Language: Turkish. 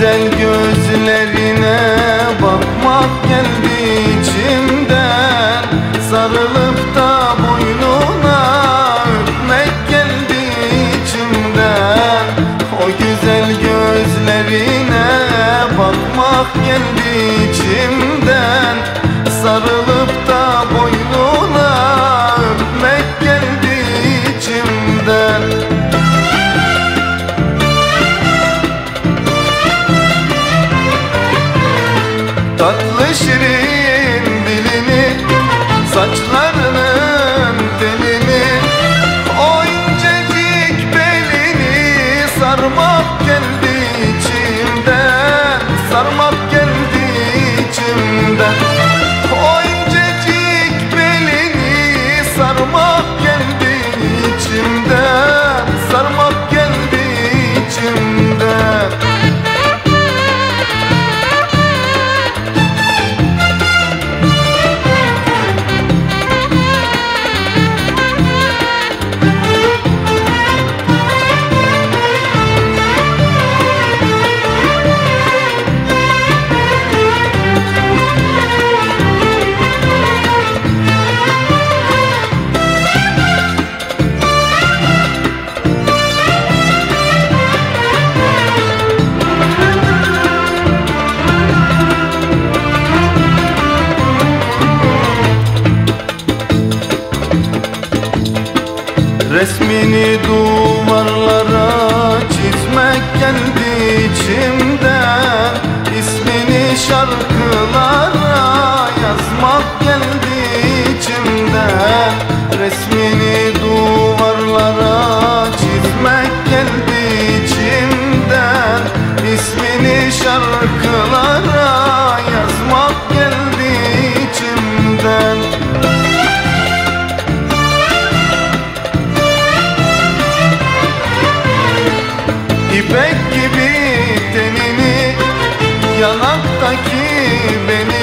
güzel gözlerine bakmak geldi içimden. Sarılıp da boynuna öpmek geldi içimden. O güzel gözlerine bakmak geldi içimden Tatlı şirin dilini Saçlarının telini O incecik belini Sarmak geldi içimden Sarmak geldi Resmini duvarlara çizmek geldi içimden. İsmini şarkılara yazmak geldi içimden. Resmini duvarlara çizmek geldi içimden. İsmini şarkılara Είναι